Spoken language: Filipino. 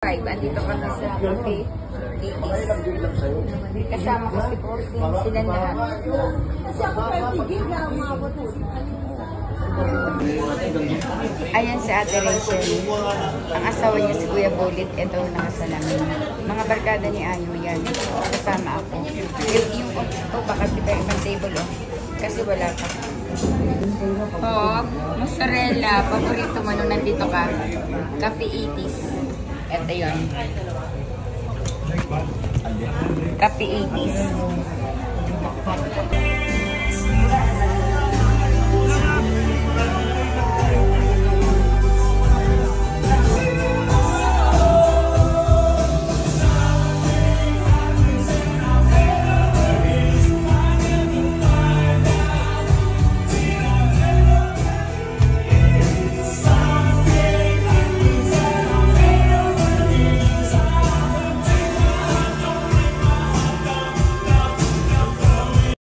Five, andito kami sa cafe. Kasama ko si Bossing, sila lahat. Kasi ako 20 gig na umabot. Ayan si Ate Rachel. Ang asawa niya si Kuya Bolit. Ito nakasalamin. Mga barkada ni Ayo yan. Kasama ako. Yung, yung oh, baka di ba ibang table oh. Kasi wala pa. Oh, mozzarella. Paborito mo nung nandito ka. Cafe 80s. Ito yun. Cafe 80s.